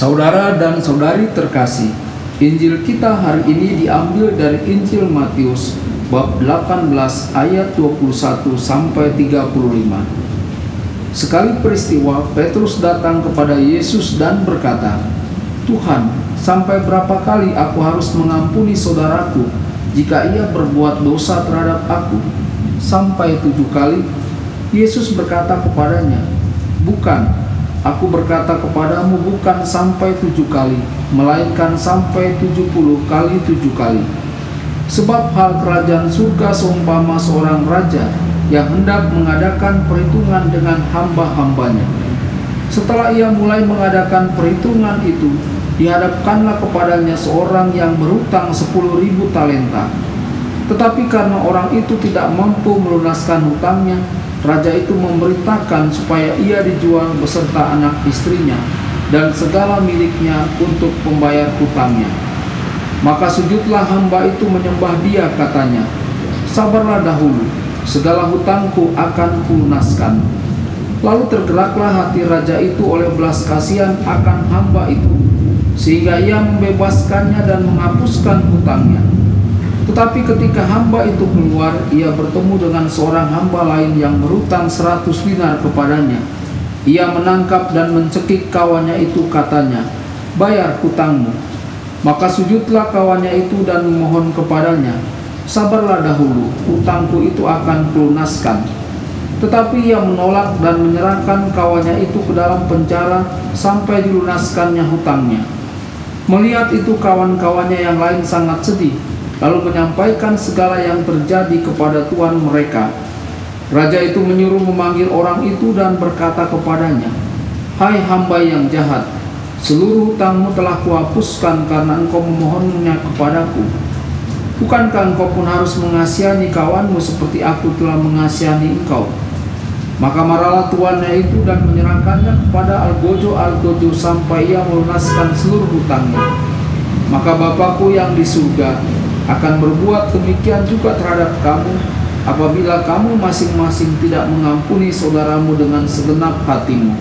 Saudara dan saudari terkasih, Injil kita hari ini diambil dari Injil Matius bab 18 ayat 21 sampai 35. Sekali peristiwa, Petrus datang kepada Yesus dan berkata, "Tuhan, sampai berapa kali aku harus mengampuni saudaraku jika ia berbuat dosa terhadap aku? Sampai tujuh kali?" Yesus berkata kepadanya, "Bukan, Aku berkata kepadamu bukan sampai tujuh kali, melainkan sampai tujuh puluh kali tujuh kali. Sebab hal kerajaan surga seumpama seorang raja yang hendak mengadakan perhitungan dengan hamba-hambanya. Setelah ia mulai mengadakan perhitungan itu, dihadapkanlah kepadanya seorang yang berhutang sepuluh ribu talenta. Tetapi karena orang itu tidak mampu melunaskan hutangnya, Raja itu memberitakan supaya ia dijual beserta anak istrinya dan segala miliknya untuk pembayar hutangnya. Maka sujudlah hamba itu menyembah dia katanya, Sabarlah dahulu, segala hutangku akan kulunaskan. Lalu tergeraklah hati raja itu oleh belas kasihan akan hamba itu, sehingga ia membebaskannya dan menghapuskan hutangnya. Tetapi ketika hamba itu keluar, ia bertemu dengan seorang hamba lain yang berutang seratus dinar kepadanya. Ia menangkap dan mencekik kawannya itu katanya, bayar hutangmu. Maka sujudlah kawannya itu dan memohon kepadanya, sabarlah dahulu, hutangku itu akan kulunaskan. Tetapi ia menolak dan menyerahkan kawannya itu ke dalam penjara sampai dilunaskannya hutangnya. Melihat itu kawan-kawannya yang lain sangat sedih, lalu menyampaikan segala yang terjadi kepada tuan mereka. Raja itu menyuruh memanggil orang itu dan berkata kepadanya, Hai hamba yang jahat, seluruh hutangmu telah kuhapuskan karena engkau memohonnya kepadaku. Bukankah engkau pun harus mengasihani kawanmu seperti aku telah mengasihani engkau? Maka marahlah tuannya itu dan menyerahkannya kepada Algojo-Algojo sampai ia melunaskan seluruh hutangnya. Maka Bapakku yang di surga akan berbuat demikian juga terhadap kamu apabila kamu masing-masing tidak mengampuni saudaramu dengan segenap hatimu.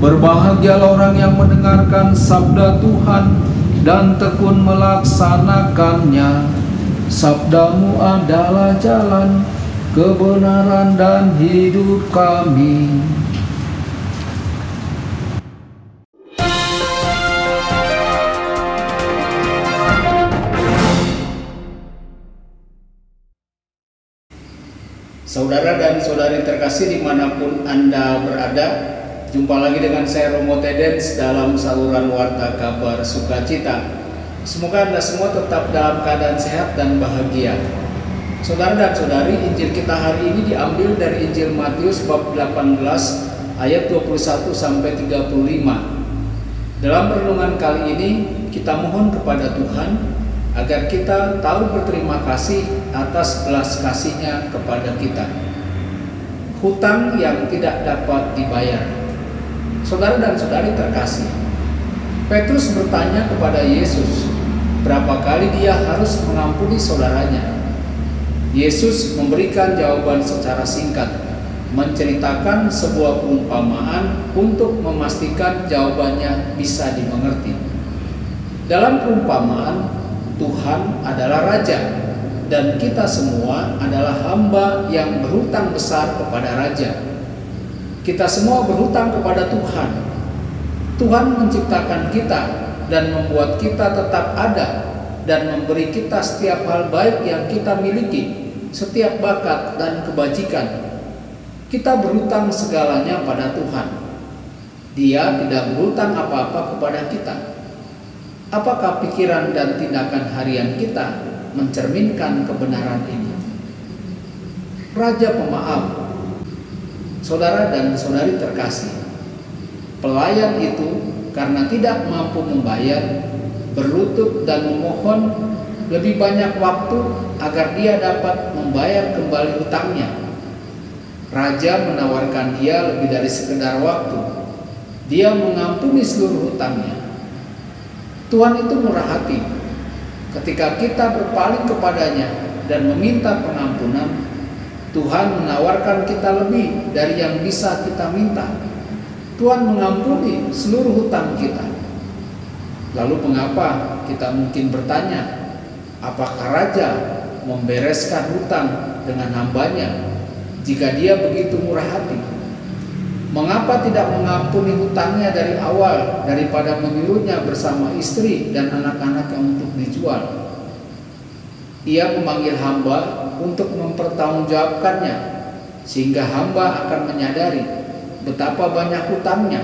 Berbahagialah orang yang mendengarkan sabda Tuhan dan tekun melaksanakannya. Sabdamu adalah jalan kebenaran dan hidup kami. Saudara dan saudari terkasih di mana pun Anda berada, jumpa lagi dengan saya Romo Tedens dalam saluran Warta Kabar Sukacita. Semoga Anda semua tetap dalam keadaan sehat dan bahagia. Saudara dan saudari, Injil kita hari ini diambil dari Injil Matius bab 18 ayat 21 sampai 35. Dalam renungan kali ini, kita mohon kepada Tuhan agar kita tahu berterima kasih atas belas kasihnya kepada kita. Hutang yang tidak dapat dibayar. Saudara dan saudari terkasih, Petrus bertanya kepada Yesus, berapa kali dia harus mengampuni saudaranya? Yesus memberikan jawaban secara singkat, menceritakan sebuah perumpamaan untuk memastikan jawabannya bisa dimengerti. Dalam perumpamaan, Tuhan adalah raja dan kita semua adalah hamba yang berhutang besar kepada raja. Kita semua berhutang kepada Tuhan. Tuhan menciptakan kita dan membuat kita tetap ada dan memberi kita setiap hal baik yang kita miliki, setiap bakat dan kebajikan. Kita berhutang segalanya pada Tuhan. Dia tidak berhutang apa-apa kepada kita Apakah pikiran dan tindakan harian kita mencerminkan kebenaran ini? Raja pemaaf, saudara dan saudari terkasih, pelayan itu karena tidak mampu membayar, berlutut dan memohon lebih banyak waktu agar dia dapat membayar kembali hutangnya. Raja menawarkan dia lebih dari sekedar waktu. Dia mengampuni seluruh hutangnya Tuhan itu murah hati. Ketika kita berpaling kepadanya dan meminta pengampunan, Tuhan menawarkan kita lebih dari yang bisa kita minta. Tuhan mengampuni seluruh hutang kita. Lalu mengapa kita mungkin bertanya, apakah raja membereskan hutang dengan hambanya jika dia begitu murah hati? Mengapa tidak mengampuni hutangnya dari awal daripada menyuruhnya bersama istri dan anak-anak yang untuk dijual? Ia memanggil hamba untuk mempertanggungjawabkannya sehingga hamba akan menyadari betapa banyak hutangnya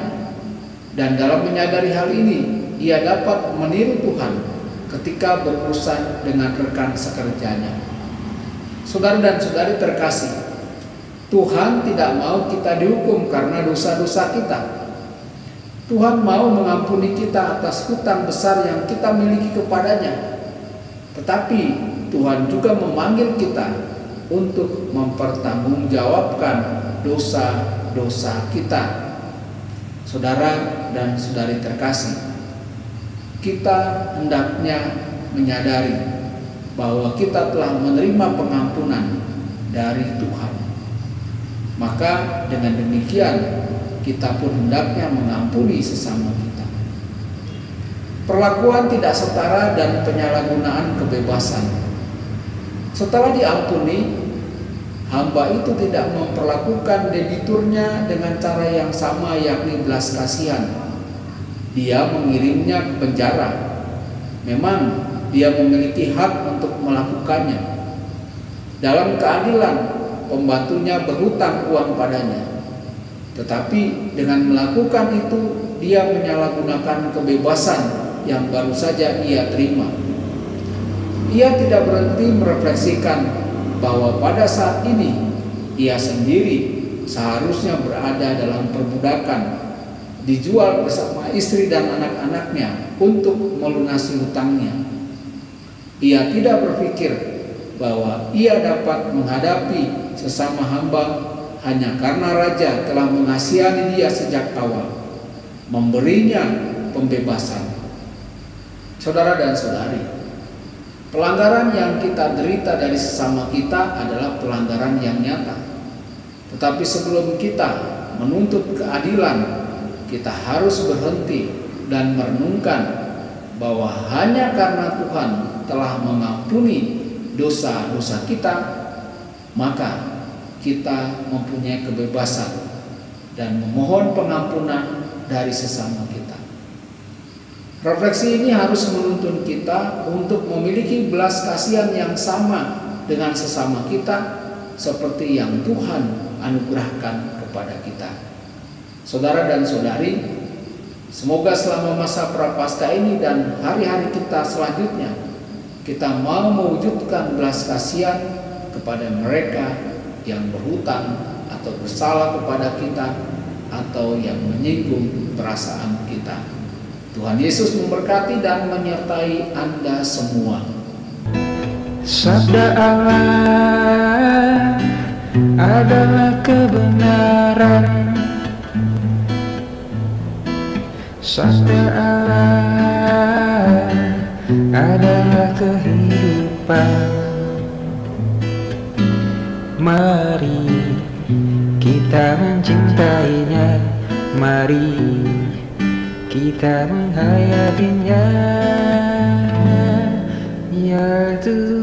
dan dalam menyadari hal ini ia dapat meniru Tuhan ketika berurusan dengan rekan sekerjanya. Saudara dan saudari terkasih, Tuhan tidak mau kita dihukum karena dosa-dosa kita. Tuhan mau mengampuni kita atas hutang besar yang kita miliki kepadanya. Tetapi Tuhan juga memanggil kita untuk mempertanggungjawabkan dosa-dosa kita. Saudara dan saudari terkasih, kita hendaknya menyadari bahwa kita telah menerima pengampunan dari Tuhan. Maka dengan demikian kita pun hendaknya mengampuni sesama kita. Perlakuan tidak setara dan penyalahgunaan kebebasan. Setelah diampuni, hamba itu tidak memperlakukan debiturnya dengan cara yang sama yakni belas kasihan dia mengirimnya ke penjara. Memang dia memiliki hak untuk melakukannya. Dalam keadilan, pembantunya berhutang uang padanya. Tetapi dengan melakukan itu, dia menyalahgunakan kebebasan yang baru saja ia terima. Ia tidak berhenti merefleksikan bahwa pada saat ini ia sendiri seharusnya berada dalam perbudakan dijual bersama istri dan anak-anaknya untuk melunasi hutangnya. Ia tidak berpikir bahwa ia dapat menghadapi sesama hamba hanya karena raja telah mengasihani dia sejak awal, memberinya pembebasan. Saudara dan saudari, pelanggaran yang kita derita dari sesama kita adalah pelanggaran yang nyata. Tetapi sebelum kita menuntut keadilan kita harus berhenti dan merenungkan bahwa hanya karena Tuhan telah mengampuni dosa-dosa kita, maka kita mempunyai kebebasan dan memohon pengampunan dari sesama kita. Refleksi ini harus menuntun kita untuk memiliki belas kasihan yang sama dengan sesama kita seperti yang Tuhan anugerahkan kepada kita. Saudara dan saudari, semoga selama masa prapaskah ini dan hari-hari kita selanjutnya kita mau mewujudkan belas kasihan kepada mereka yang berhutang atau bersalah kepada kita atau yang menyinggung perasaan kita. Tuhan Yesus memberkati dan menyertai Anda semua. Sabda Allah adalah kebenaran Sabda Allah adalah kehidupan Mari kita mencintainya. Mari kita menghayatinya. Ya Tuhan